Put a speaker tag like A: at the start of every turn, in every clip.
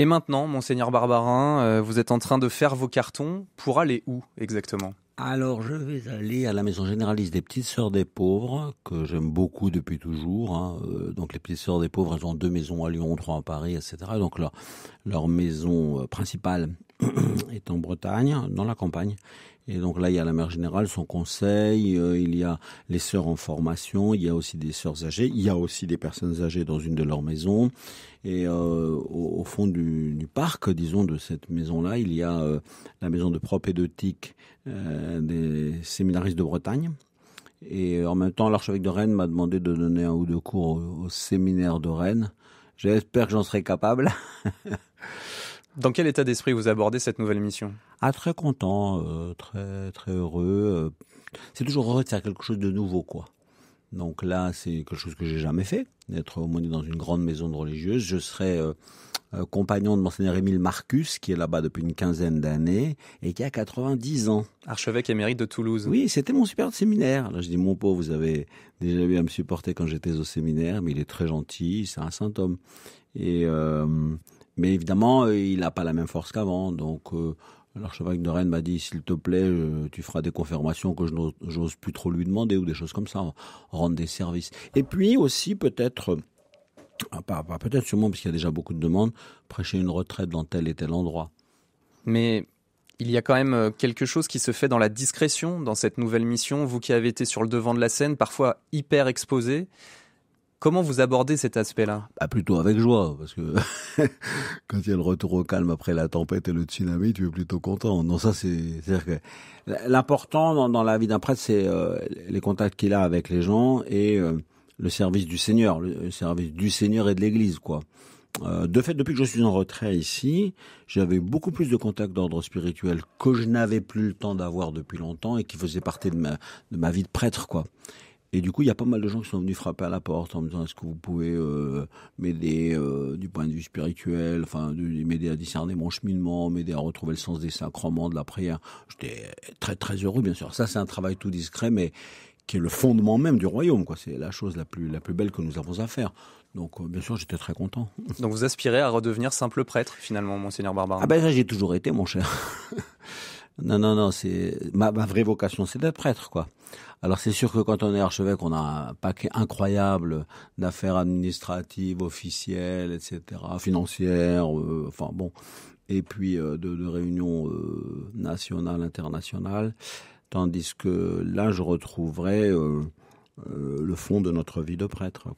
A: Et maintenant, monseigneur Barbarin, euh, vous êtes en train de faire vos cartons pour aller où exactement?
B: Alors, je vais aller à la maison généraliste des petites sœurs des pauvres, que j'aime beaucoup depuis toujours. Hein. Euh, donc, les petites sœurs des pauvres, elles ont deux maisons à Lyon, trois à Paris, etc. Donc, leur, maison euh, principale est en Bretagne, dans la campagne. Et donc là, il y a la mère générale, son conseil, euh, il y a les sœurs en formation, il y a aussi des sœurs âgées, il y a aussi des personnes âgées dans une de leurs maisons. Et euh, au, fond du, parc, disons, de cette maison-là, il y a euh, la maison de propédeutique des séminaristes de Bretagne. Et en même temps, l'archevêque de Rennes m'a demandé de donner un ou deux cours au, au séminaire de Rennes. J'espère que j'en serai capable.
A: Dans quel état d'esprit vous abordez cette nouvelle mission
B: Ah, très content, euh, très très heureux. Euh. c'est toujours heureux de faire quelque chose de nouveau, quoi. Donc là, c'est quelque chose que j'ai jamais fait, d'être aumônier dans une grande maison de religieuse. Je serai euh, compagnon de monseigneur Émile Marcus, qui est là-bas depuis une quinzaine d'années et qui a 90 ans.
A: Archevêque émérite de Toulouse.
B: Oui, c'était mon super séminaire. Là, je dis, mon pauvre, vous avez déjà vu à me supporter quand j'étais au séminaire, mais il est très gentil, c'est un saint homme. Et mais évidemment, euh, il n'a pas la même force qu'avant. Donc, euh, l'archevêque de Rennes m'a dit, s'il te plaît, euh, tu feras des confirmations que je n'ose plus trop lui demander ou des choses comme ça, rendre des services. Et puis aussi, peut-être, pas, peut-être sûrement, parce qu'il y a déjà beaucoup de demandes, prêcher une retraite dans tel et tel endroit.
A: Mais il y a quand même quelque chose qui se fait dans la discrétion dans cette nouvelle mission. Vous qui avez été sur le devant de la scène, parfois hyper exposé, Comment vous abordez cet aspect-là?
B: Bah Plutôt avec joie, parce que quand il y a le retour au calme après la tempête et le tsunami, tu es plutôt content. Non, ça c'est, l'important dans, la vie d'un prêtre, c'est euh, les contacts qu'il a avec les gens et euh, le service du Seigneur, le service du Seigneur et de l'Église, quoi. Euh, de fait, depuis que je suis en retrait ici, j'avais beaucoup plus de contacts d'ordre spirituel que je n'avais plus le temps d'avoir depuis longtemps et qui faisaient partie de ma, de ma vie de prêtre, quoi. Et du coup, il y a pas mal de gens qui sont venus frapper à la porte en me disant est-ce que vous pouvez euh, m'aider euh, du point de vue spirituel, enfin m'aider à discerner mon cheminement, m'aider à retrouver le sens des sacrements, de la prière. J'étais très très heureux, bien sûr. Ça, c'est un travail tout discret, mais qui est le fondement même du royaume. quoi. C'est la chose la plus la plus belle que nous avons à faire. Donc, euh, bien sûr, j'étais très content.
A: Donc, vous aspirez à redevenir simple prêtre, finalement, monseigneur Barbara
B: Ah ben ça, j'ai toujours été, mon cher. non, non, non, c'est ma, vraie vocation, c'est d'être prêtre, quoi. Alors c'est sûr que quand on est archevêque, on a un paquet incroyable d'affaires administratives, officielles, etc., financières, euh, enfin bon, et puis euh, de, réunions euh, nationales, internationales, tandis que là, je retrouverai le fond de notre vie de prêtre.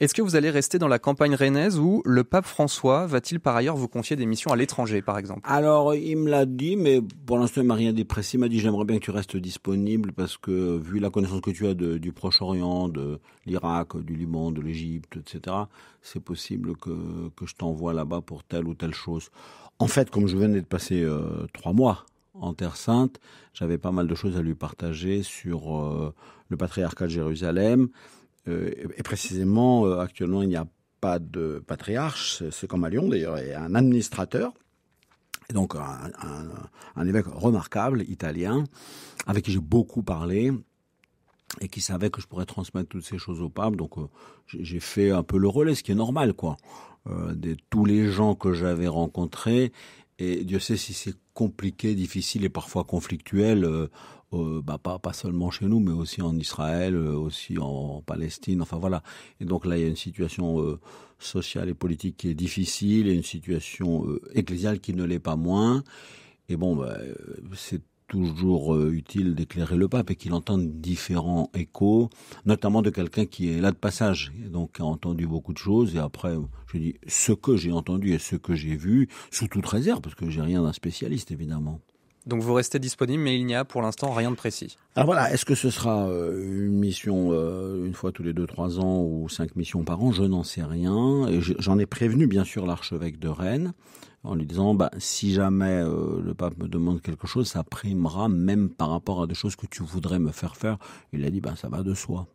A: Est-ce que vous allez rester dans la campagne rennaise ou le pape François va-t-il par ailleurs vous confier des missions à l'étranger, par exemple?
B: Alors, il me l'a dit, mais pour l'instant, il m'a rien dit précis. Il m'a dit, j'aimerais bien que tu restes disponible parce que, vu la connaissance que tu as du Proche-Orient, de l'Irak, du Liban, de l'Égypte, etc., c'est possible que, que je t'envoie là-bas pour telle ou telle chose. En fait, comme je venais de passer euh, trois mois en Terre Sainte, j'avais pas mal de choses à lui partager sur euh, le patriarcat de Jérusalem, et précisément, euh, actuellement, il n'y a pas de patriarche, c'est comme à Lyon d'ailleurs, a un administrateur, et donc un, évêque remarquable, italien, avec qui j'ai beaucoup parlé, et qui savait que je pourrais transmettre toutes ces choses au pape. Donc euh, j'ai fait un peu le relais, ce qui est normal, quoi. de tous les gens que j'avais rencontrés, et Dieu sait si c'est compliqué, difficile et parfois conflictuel euh, bah, pas, seulement chez nous, mais aussi en Israël, euh, aussi en Palestine, enfin voilà. Et donc là, il y a une situation euh, sociale et politique qui est difficile, et une situation ecclésiale qui ne l'est pas moins. Et bon, bah, c'est toujours utile d'éclairer le pape et qu'il entende différents échos, notamment de quelqu'un qui est là de passage, et donc qui a entendu beaucoup de choses. Et après, je dis ce que j'ai entendu et ce que j'ai vu, sous toute réserve, parce que j'ai rien d'un spécialiste, évidemment.
A: Donc vous restez disponible, mais il n'y a pour l'instant rien de précis.
B: Alors voilà, est-ce que ce sera euh, une mission euh, une fois tous les deux trois ans ou cinq missions par an? Je n'en sais rien. J'en ai prévenu bien sûr l'archevêque de Rennes en lui disant bah, si jamais euh, le pape me demande quelque chose, ça primera même par rapport à des choses que tu voudrais me faire faire. Il a dit bah ça va de soi.